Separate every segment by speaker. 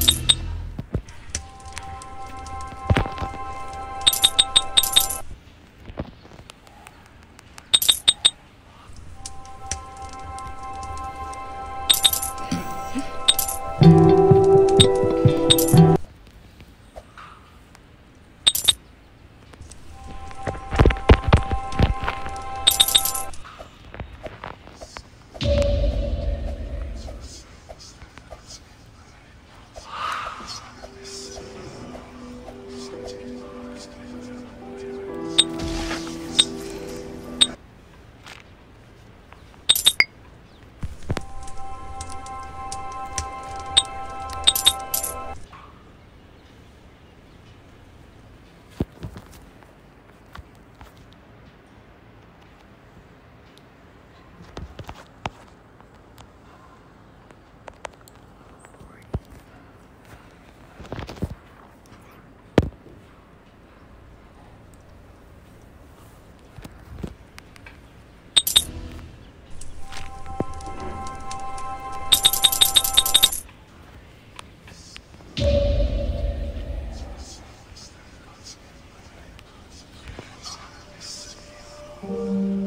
Speaker 1: you Thank you.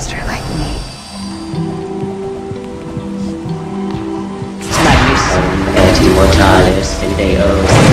Speaker 1: monster like me. Magnus, et Deus.